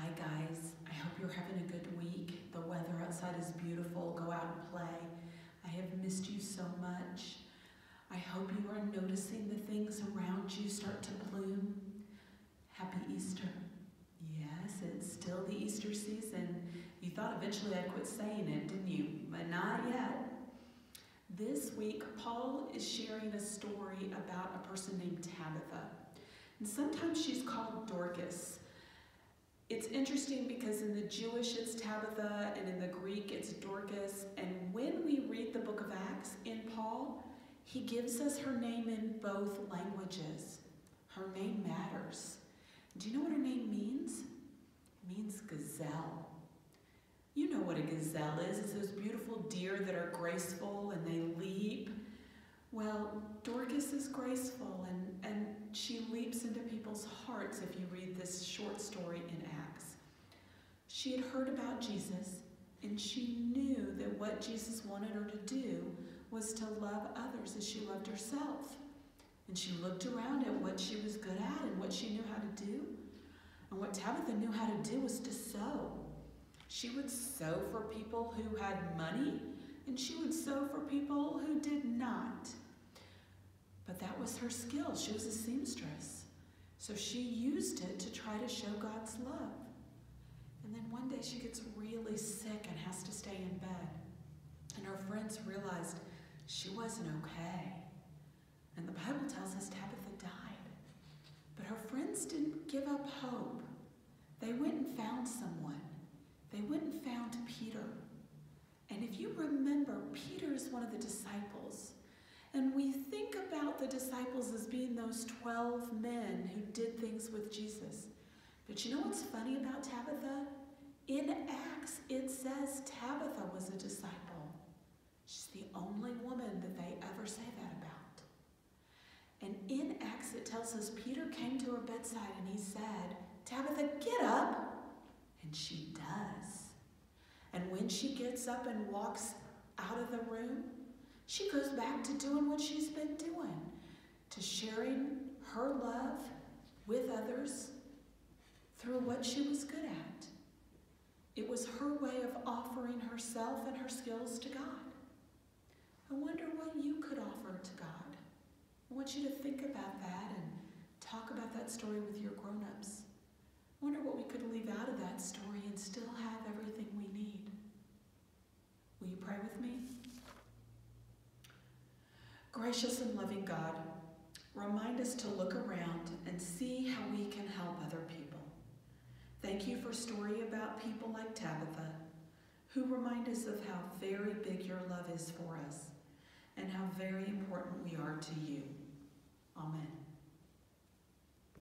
Hi, guys. I hope you're having a good week. The weather outside is beautiful. Go out and play. I have missed you so much. I hope you are noticing the things around you start to bloom. Happy Easter. Yes, it's still the Easter season. You thought eventually I'd quit saying it, didn't you? But not yet. This week, Paul is sharing a story about a person named Tabitha. And sometimes she's called Dorcas. Interesting because in the Jewish it's Tabitha and in the Greek it's Dorcas. And when we read the book of Acts in Paul, he gives us her name in both languages. Her name matters. Do you know what her name means? It means gazelle. You know what a gazelle is. It's those beautiful deer that are graceful and they leap. Well, Dorcas is graceful and, and she leaps into people's hearts if you read this short. She had heard about Jesus and she knew that what Jesus wanted her to do was to love others as she loved herself. And she looked around at what she was good at and what she knew how to do. And what Tabitha knew how to do was to sew. She would sew for people who had money, and she would sew for people who did not. But that was her skill. She was a seamstress. So she used it to try to show God's love. And then one day she gets really sick and has to stay in bed. And her friends realized she wasn't okay. And the Bible tells us Tabitha died. But her friends didn't give up hope. They went and found someone. They went and found Peter. And if you remember, Peter is one of the disciples. And we think about the disciples as being those 12 men who did things with Jesus. But you know what's funny about Tabitha? In Acts, it says Tabitha was a disciple. She's the only woman that they ever say that about. And in Acts, it tells us Peter came to her bedside and he said, Tabitha, get up. And she does. And when she gets up and walks out of the room, she goes back to doing what she's been doing, to sharing her love with others through what she was good at. It was her way of offering herself and her skills to God. I wonder what you could offer to God. I want you to think about that and talk about that story with your grown-ups. I wonder what we could leave out of that story and still have everything we need. Will you pray with me? Gracious and loving God, remind us to look around and see how we can help other people. Thank you for story about people like Tabitha, who remind us of how very big your love is for us and how very important we are to you. Amen.